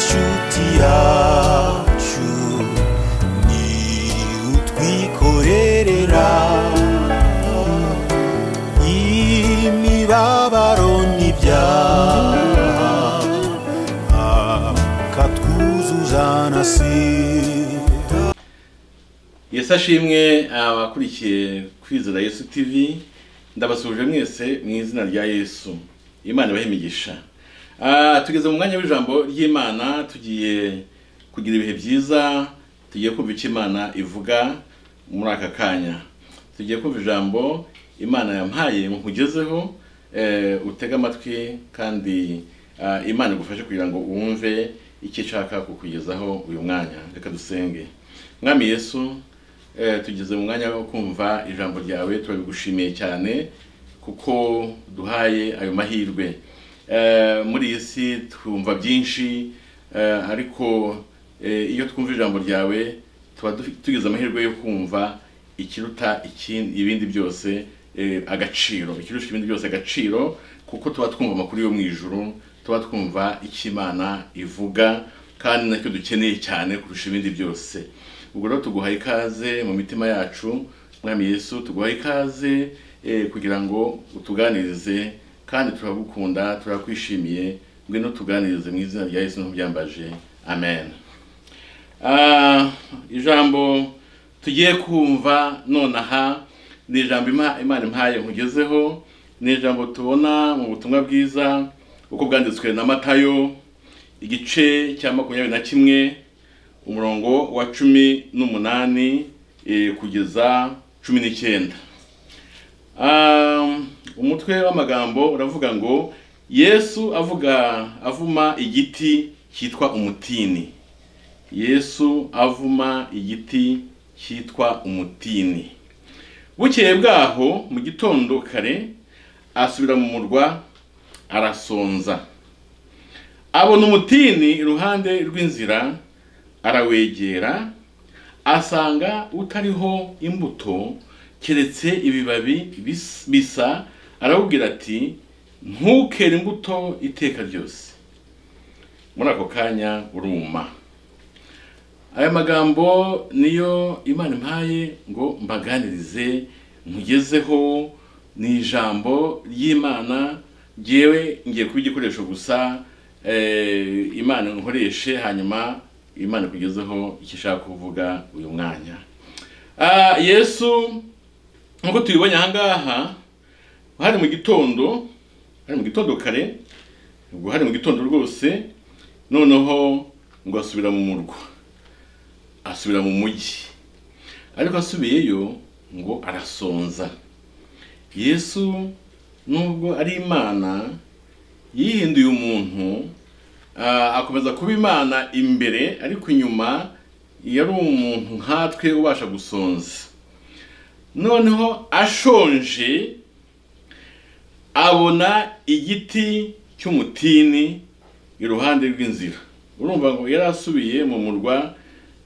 shuti yacu ni utwikorerera. Imibabaro n'ibyaha akatwuzuza na sida yesu ashimwe abakurikiye kwizera yesu tv ndabasuhuje mwese mu izina rya yesu. Imana ibahe imigisha. Ah, tugeze mu mwanya w'ijambo ry'imana tugiye kugira ibihe byiza tugiye kumva icyo imana ivuga muri aka kanya. Tugiye kumva ijambo imana yampaye nkugezeho eh, utege amatwi kandi ah, imana igufashe kugira ngo wumve icyo ishaka kukugezaho uyu mwanya. Reka dusenge. Mwami yesu eh, tugeze mu mwanya wo kumva ijambo ryawe turabigushimiye cyane kuko duhaye ayo mahirwe. Muri iyi si twumva byinshi eh, ariko eh, iyo twumva ijambo ryawe tuba tugize amahirwe yo kumva ikiruta ibindi byose eh, agaciro. Ikirusha ibindi byose agaciro kuko tuba twumva amakuru yo mu ijuru tuba twumva imana ivuga kandi na cyo dukeneye cyane kurusha ibindi byose. Ubwo rero tuguhaye ikaze mu mitima yacu mwami yesu tuguhaye ikaze eh, kugira ngo utuganirize kandi turagukunda turakwishimiye ngwino tuganirize mu izina rya yesu ntubyambaje amen. Ah, ijambo tugiye kumva nonaha ni ijambo Ima- imana impaye nkugezeho ni ijambo tubona mu butumwa bwiza uko bwanditswe na matayo igice cya makumyabiri na kimwe umurongo wa cumi n'umunani eh, kugeza cumi n'icyenda. Um, umutwe w'amagambo uravuga ngo yesu avuga avuma igiti cyitwa umutini. Yesu avuma igiti cyitwa umutini. Bukeye bwaho mu gitondo kare asubira mu murwa arasonza. Abona umutini iruhande rw'inzira arawegera asanga utariho imbuto keretse ibibabi bis- bisa arawubwira ati ntukere imbuto iteka ryose muri ako kanya uruma aya magambo niyo imana impaye ngo mbaganirize nkugezeho ni ijambo ry'imana ngewe ngiye kuba igikoresho gusa imana nkoreshe hanyuma imana ikugezeho icyo ishaka kuvuga uyu mwanya yesu nk'uko tubibonye aha ngaha hari mu gitondo hari mu gitondo kare ubwo hari mu gitondo rwose noneho ngo asubira mu murwa. Asubira mu mujyi ariko asubiyeyo ngo arasonza. Yesu nubwo ari imana yihinduye umuntu akomeza kuba imana imbere ariko inyuma yari umuntu nkatwe ubasha gusonza. Noneho ashonje abona igiti cy'umutini iruhande rw'inzira. Urumva ngo yari asubiye mu murwa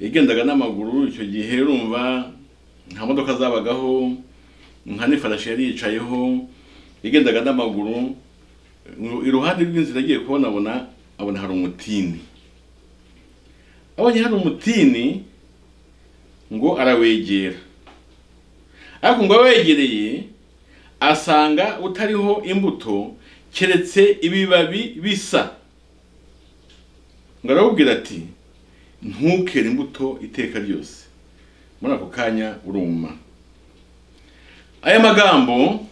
yagendaga n'amaguru icyo gihe urumva nta modoka zabagaho nka n'ifarashi yari yicayeho yagendaga n'amaguru iruhande rw'inzira agiye kubona abona abona hari umutini. Abonye hari umutini ngo arawegera. Ariko ngo awegereye asanga utariho imbuto keretse ibibabi bisa. Ngo arawubwira ati ntukere imbuto iteka ryose. Muri ako kanya uruma. Aya magambo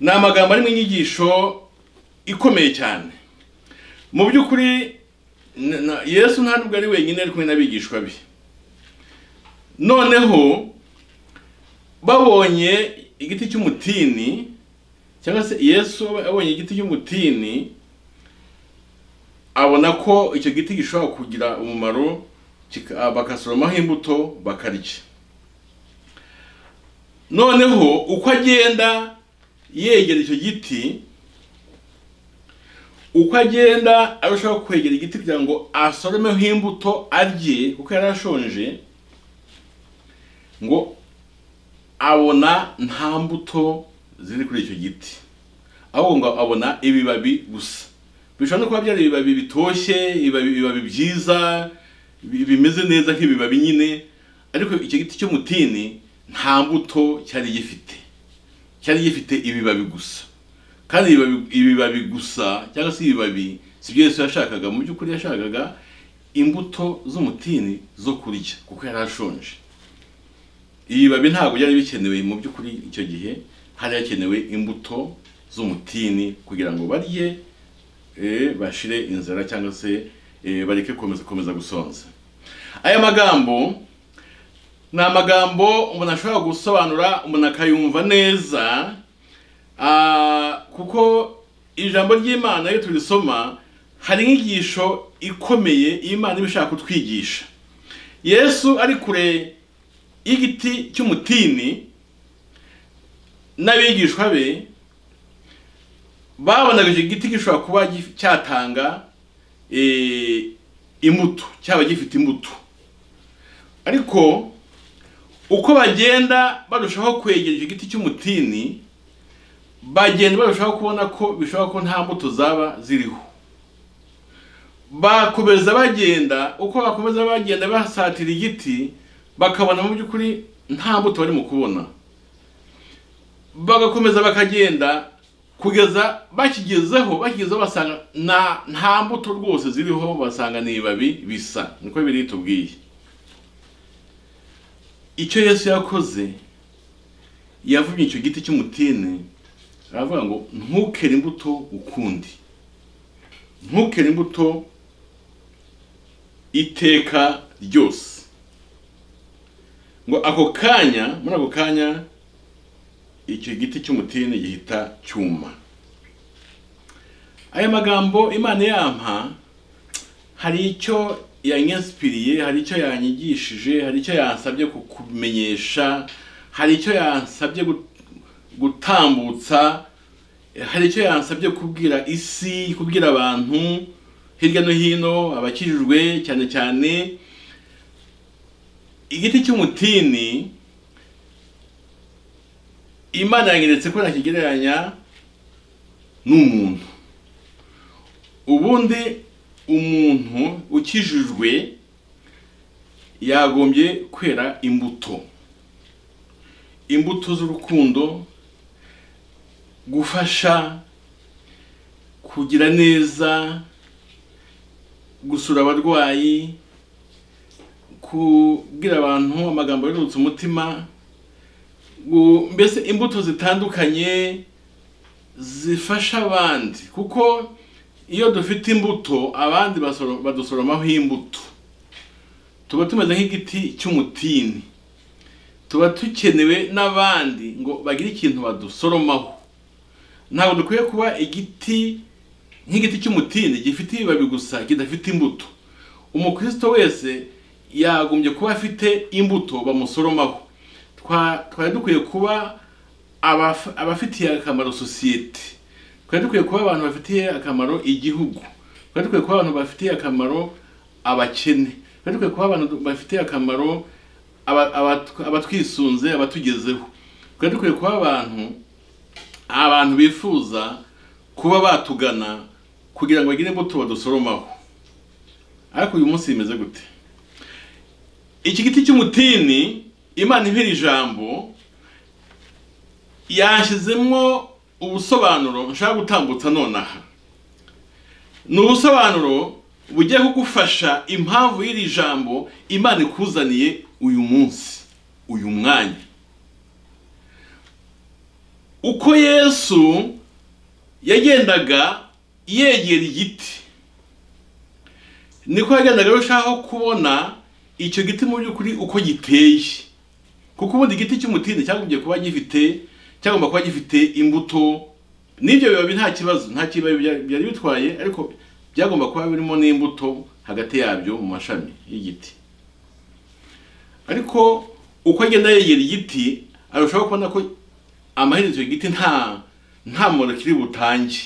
ni amagambo arimo inyigisho ikomeye cyane. Mu by'ukuri yesu nta nubwo ari wenyine ari kumwe n'abigishwa be. Noneho babonye igiti cy'umutini cyangwa se yesu abonye igiti cy'umutini abona ko icyo giti gishobora kugira umumaro kika- bagasoromaho imbuto bakarya. Noneho uko agenda yegera icyo giti uko agenda arushaho kwegera igiti kugira ngo asoromeho imbuto arye kuko yari ashonje ngo abona nta mbuto ziri kuri icyo giti. Ahubwo abona ibibabi gusa. Bishobora no kuba byari ibibabi bitoshye ibibabi byiza bi- bimeze neza nk'ibibabi nyine ariko icyo giti cy'umutini nta mbuto cyari gifite. Cyari gifite ibibabi gusa. Kandi ibibabi, gusa cyangwa se ibibabi si byo Yesu yashakaga. Mu by'ukuri yashakaga imbuto z'umutini zo kurya kuko yari ashonje. Ibibabi ntabwo byari bikenewe mu by'ukuri icyo gihe hari hakenewe imbuto z'umutini kugira ngo barye bashire inzara cyangwa se bareke komeza komeza gusonza aya magambo ni amagambo umuntu ashobora gusobanura umuntu akayumva neza kuko ijambo ry'imana iyo turisoma hari inyigisho ikomeye imana iba ishaka kutwigisha yesu ari kure y'igiti cy'umutini n'abigishwa be babonaga icyo giti gishobora kuba cyatanga eh, imbuto cyaba gifite imbuto. Ariko uko bagenda barushaho kwegera icyo giti cy'umutini bagenda barushaho kubona ko bishoboka ko nta mbuto zaba ziriho. Bakomeza bagenda uko bakomeza bagenda basatira igiti bakabona mu by'ukuri nta mbuto barimo kubona. Bagakomeza bakagenda kugeza bakigezeho bakigezeho basanga nta mbuto rwose ziriho basanga ni ibibabi bisa. Niko biri tubwiye icyo yesu yakoze yavumye icyo giti cy'umutini aravuga ngo ntukere imbuto ukundi. Ntukere imbuto iteka ryose. Ngo ako kanya muri ako kanya icyo giti cy'umutini gihita cyuma. Aya magambo imana yampa hari icyo yanyesipiriye hari icyo yanyigishije hari icyo yansabye kukumenyesha hari icyo yansabye gu- gutambutsa hari icyo yansabye kubwira isi kubwira abantu hirya no hino abakijijwe cyane cyane igiti cy'umutini imana yanyeretse ko nakigereranya n'umuntu. Ubundi umuntu ukijijwe yagombye kwera imbuto. Imbuto z'urukundo gufasha kugira neza gusura abarwayi kubwira abantu amagambo yerurutse umutima mbese imbuto zitandukanye zifasha abandi? Kuko iyo dufite imbuto abandi badusoromaho imbuto. Tuba tumeze nk'igiti cy'umutini. Tuba dukenewe n'abandi ngo bagire ikintu badusoromaho. Ntabwo dukwiye kuba igiti nk'igiti cy'umutini gifite ibibabi gusa kidafite imbuto. Umukristo wese yagombye kuba afite imbuto bamusoromaho. Twa- twari dukwiye kuba abaf- abafitiye akamaro sosiyete. Twari dukwiye kuba abantu bafitiye akamaro igihugu. Twari dukwiye kuba abantu bafitiye akamaro abakene. Twari dukwiye kuba abantu bafitiye akamaro aba- abat- abatwisunze abatugezeho. Twari dukwiye kuba abantu abantu bifuza kuba batugana kugira ngo bagire imbuto badusoromaho. Ariko uyu munsi bimeze gute? Iki giti cy'umutini imana impera ijambo yashyizemo ubusobanuro nshaka gutambutsa nonaha. Ni ubusobanuro bugiye kugufasha impamvu y'iri jambo imana ikuzaniye uyu munsi uyu mwanya. Uko yesu yagendaga yegera igiti niko yagendaga arushaho kubona icyo giti mu by'ukuri uko giteye. Kuko ubundi igiti cy'umutini cyagombye kuba gifite cyagomba kuba gifite imbuto. N'ibyo bibabi nta kibazo nta kibabi bya- byari bitwaye ariko byagomba kuba birimo n'imbuto hagati yabyo mu mashami y'igiti. Ariko uko agenda yegera igiti arushaho kubona ko amaherezo y'igiti nta nta muntu kiri butange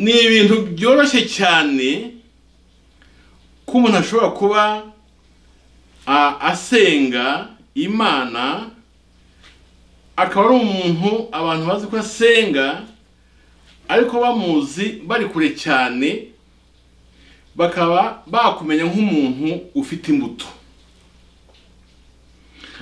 ni ibintu byoroshye cyane ko umuntu ashobora kuba asenga imana akaba ari umuntu abantu bazi ko asenga ariko bamuzi bari kure cyane bakaba bakumenya nk'umuntu ufite imbuto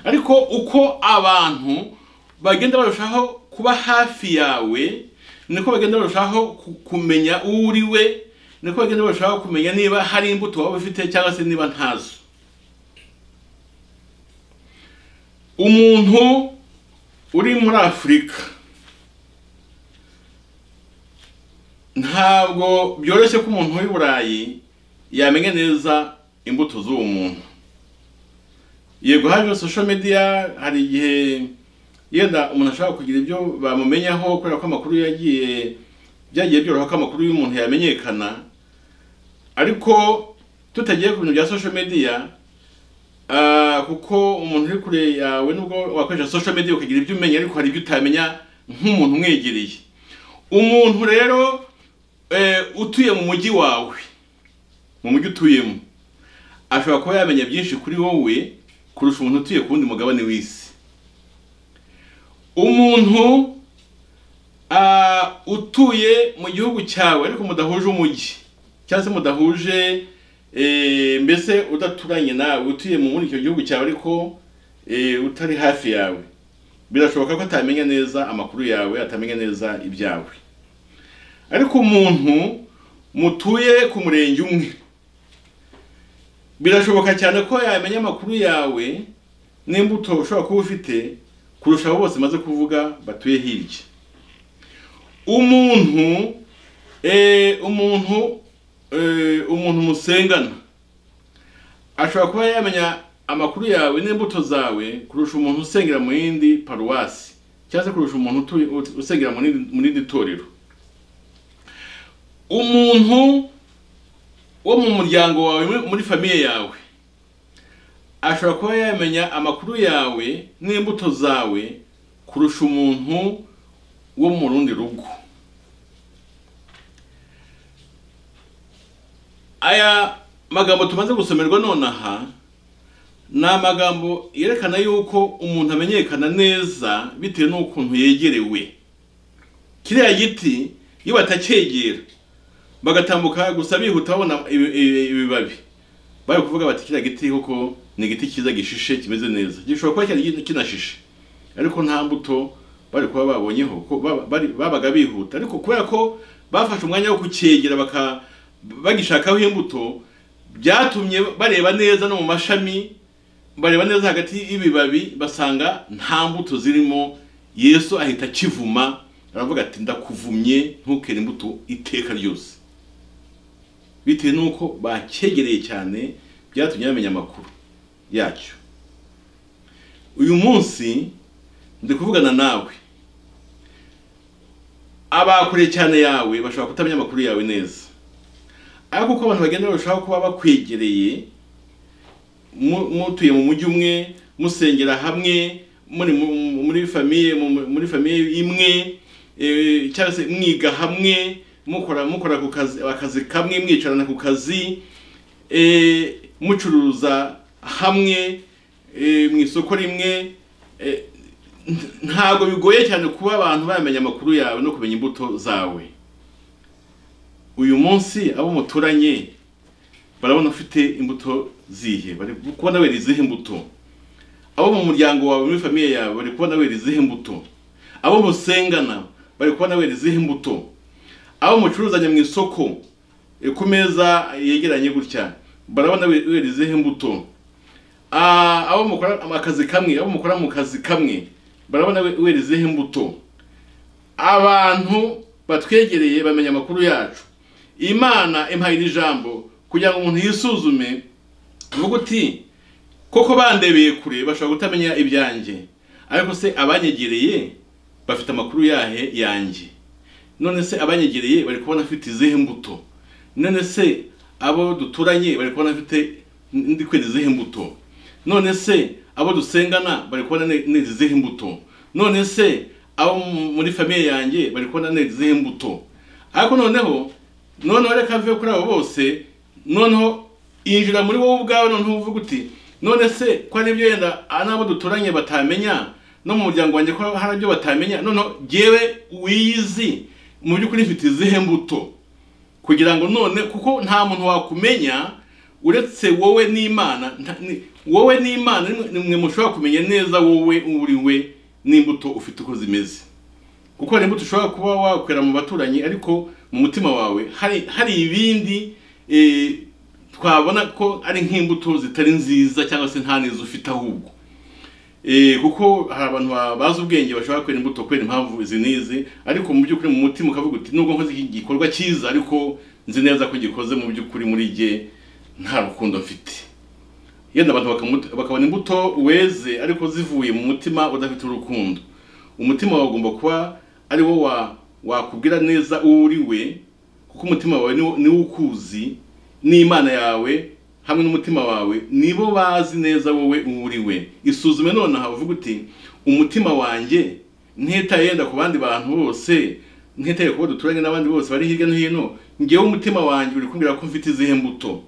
ariko uko abantu bagenda barushaho kuba hafi yawe niko bagenda barushaho ku- kumenya uwo uri we niko bagenda barushaho kumenya niba hari imbuto waba ufite cyangwa se niba ntazo. Umuntu uri muri afurika ntabwo byoroshye ko umuntu w'i burayi yamenya neza imbuto z'uwo muntu. Yego haje social media hari igihe yenda umuntu ashobora kugira ibyo bamumenyaho kubera ko amakuru yagiye byagiye byoroha ko amakuru y'umuntu yamenyekana. Ariko tutagiye ku bintu bya social media ah, kuko umuntu uri kure yawe nubwo wakoresha social media ukagira ibyo umenya ariko hari ibyo utamenya nk'umuntu umwegereye umuntu rero eh, utuye mu mujyi wawe mu mujyi utuyemo ashobora kuba yamenya byinshi kuri wowe kurusha umuntu utuye ku wundi mugabane w'isi. Umuntu utuye mu gihugu cyawe ariko mudahuje umujyi cyangwa se mudahuje eh, mbese udaturanye nawe utuye mu muri icyo gihugu cyawe ariko eh, utari hafi yawe. Birashoboka ko atamenya neza amakuru yawe atamenya neza ibyawe. Ariko umuntu mutuye ku murenge umwe birashoboka cyane ko yamenya amakuru yawe n'imbuto ushobora kuba ufite kurusha abo bose maze kuvuga batuye hirya. Umuntu eh, umuntu eh, umuntu musengana. Ashobora kuba yamenya amakuru yawe n'imbuto zawe kurusha umuntu usengera mu yindi paruwasi cyangwa se kurusha umuntu usengera mu rindi- torero. Umuntu wo mu muryango wawe muri famiye yawe ashobora kuba yamenya amakuru yawe n'imbuto zawe kurusha umuntu wo mu rundi rugo aya magambo tumaze gusomerwa nonaha ni amagambo yerekana yuko umuntu amenyekana neza bitewe n'ukuntu yegerewe kiriya giti iyo batacyegera bagatambuka gusa bihuta babona ibi- ibi- ibibabi bari kuvuga bati kiriya giti koko ni igiti cyiza gishishe kimeze neza. Gishobora kuba cyari kinashishe. Ariko nta mbuto bari kuba babonyeho babaga bihuta. Ariko kubera ko bafashe umwanya wo kucyegera bagishakaho imbuto byatumye bareba neza no mu mashami bareba neza hagati y'ibibabi basanga nta mbuto zirimo. Yesu ahita akivuma aravuga ati ndakuvumye ntukere imbuto iteka ryose. Bitewe n'uko bacyegereye cyane byatumye bamenya amakuru yacyo. Uyu munsi ndi kuvugana nawe. Abakure cyane yawe bashobora kutamenya amakuru yawe neza. Ariko uko abantu bagenda barushaho kuba bakwegereye mu- mutuye mu mujyi umwe musengera hamwe muri famiye imwe eh, cyangwa se mwiga hamwe mukora mukora ku kazi akazi kamwe mwicarana ku kazi eh, mucuruza hamwe eh, mu isoko rimwe n- ntabwo bigoye cyane kuba abantu bamenya amakuru yawe no kumenya imbuto zawe. Uyu munsi abo muturanye barabona ufite imbuto zihe bari kubona wera izihe imbuto. Abo mu muryango wawe muri famiye yawe bari kubona wera izihe imbuto. Abo musengana bari kubona wera izihe imbuto. Abo mucuruzanya mu isoko ku meza yegeranye gutya. Barabona we- wera izihe imbuto. Ah, abo mukora akazi kamwe abo mukora mu kazi kamwe barabona we- wera izihe imbuto. Abantu batwegereye bamenya amakuru yacu. Imana impaye iri jambo kugira ngo umuntu yisuzume avuga uti koko bandebeye kure bashobora kutamenya ibyanjye. Ariko se abanyegereye bafite amakuru yahe yanjye? None se abanyegereye bari kubona afite izihe mbuto? None se abo duturanye bari kubona afite ndi kwera izihe mbuto? None se abo dusengana bari kubona ne- neza izihe mbuto? None se abo mu- muri famiye yanjye bari kubona neza izihe mbuto? Ariko noneho noneho reka mve kuri abo bose noneho injira muri wowe ubwawe noneho uvuga uti none se ko ari ibyo yenda n'abo duturanye batamenya no mu muryango wanjye ko hari ibyo batamenya? Noneho jyewe wiyizi mu by'ukuri mfite izihe mbuto? Kugira ngo none kuko nta muntu wakumenya uretse wowe n'imana wowe n'imana nimwe- mushobora kumenya neza wowe uri we n'imbuto ufite uko zimeze. Kuko hari imbuto ushobora kuba wakwera mu baturanyi ariko mu mutima wawe hari ibindi eh, twabona ko ari nk'imbuto zitari nziza cyangwa se nta n'izo ufite ahubwo. Kuko hari abantu ba- bazi ubwenge bashobora kwera imbuto kubera impamvu izi n'izi ariko mu by'ukuri mu mutima ukavuga uti nubwo nkoze iki gikorwa cyiza ariko nzi neza ko gikoze mu by'ukuri muri jye nta rukundo mfite. Yenda abantu bakabona imbuto weze ariko zivuye mu mutima udafite urukundo. Umutima wawe ugomba kuba ari wo wa wakubwira neza uwo uri we kuko umutima wawe niwo ukuzi n'imana yawe hamwe n'umutima wawe nibo bazi neza wowe uri we. Isuzume nonaha uvuga uti umutima wanjye ntitaye yenda ku bandi bantu bose ntitaye ku bo duturanye n'abandi bose bari hirya no hino ngewe umutima wanjye uri kumbwira ko mfite izihe mbuto?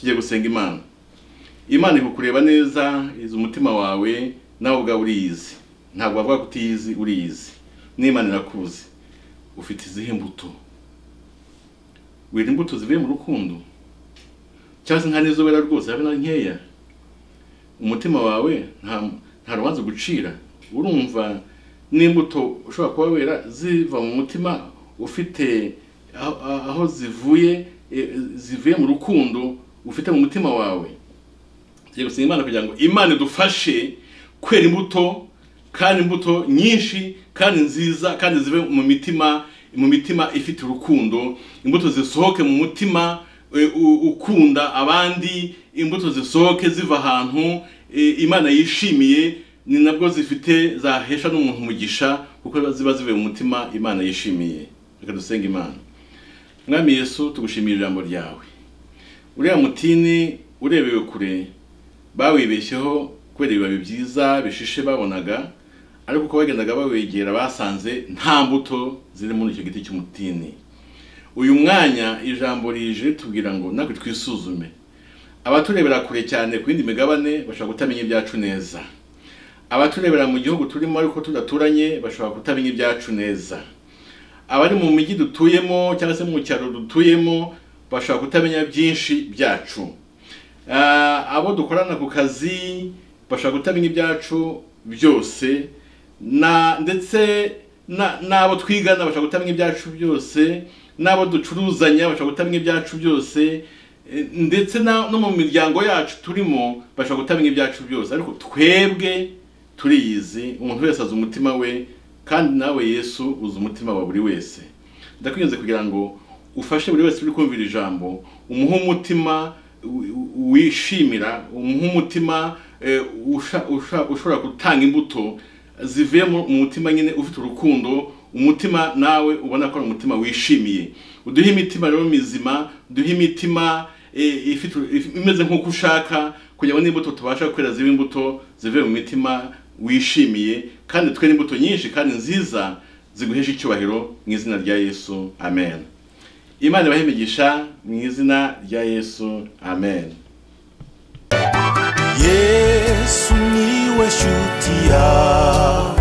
Tujye gusenga imana. Imana ikukureba neza izi umutima wawe nawe ubwawe uriyizi ntabwo bavuga ko utiyizi uriyizi n'imana irakuzi. Ufite izihe mbuto? Wera imbuto zivuye mu rukundo? Cyangwa se nta n'izo wera rwose habe na nkeya umutima wawe nta rubanza gucira urumva n'imbuto ushobora kuba wera ziva mu mutima ufite aho- zivuye eh, zivuye mu rukundo ufite mu mutima wawe. Tugiye gusenga imana kugira ngo imana idufashe kwera imbuto kandi imbuto nyinshi kandi nziza kandi zive mu mitima mu mitima ifite urukundo imbuto zisohoke mu mutima e, ukunda abandi imbuto zisohoke ziva ahantu e, imana yishimiye ni nabwo zifite zahesha n'umuntu umugisha kuko ziba zivuye mu mutima imana yishimiye. Reka dusenge imana. Mwami yesu tugushimira ijambo ryawe. Uriya mutini urebewe kure bawibeshyeho kubera ibibabi byiza bishishe babonaga ariko uko bagendaga bawegera basanze nta mbuto ziri muri icyo giti cy'umutini. Uyu mwanya ijambo rije ritubwira ngo natwe twisuzume. Abaturebera kure cyane ku yindi migabane bashobora kutamenya ibyacu neza. Abaturebera mu gihugu turimo ariko tudaturanye bashobora kutamenya ibyacu neza. Abari mu mijyi dutuyemo cyangwa se mu cyaro dutuyemo bashobora kutamenya byinshi byacu. Ah, abo dukorana ku kazi bashobora kutamenya ibyacu byose ndetse na- n'abo twigana bashobora kutamenya ibyacu byose n'abo ducuruzanya bashobora kutamenya ibyacu byose eh, ndetse no mu miryango yacu turimo bashobora kutamenya ibyacu byose. Ariko twebwe turiyizi umuntu wese azi umutima we kandi nawe yesu uzi umutima wa buri wese. Ndakwinze kugira ngo ufashe buri wese uri kumvira ijambo umuhe umutima wi- wishimira umuhe umutima eh, ushobora gutanga imbuto zivuye mu mutima nyine ufite urukundo umutima nawe ubona ko ari umutima wishimiye. Uduhe imitima rero mizima duhe imitima if- imeze nk'uko ushaka kugira ngo n'imbuto tubasha kwera zibe imbuto zivuye mu mitima wishimiye. Kandi twere imbuto nyinshi kandi nziza ziguhesha icyubahiro mu izina rya yesu. Amen. Imana ibahe imigisha mu izina rya yesu. Amen. Yesu ni we shuti yawe.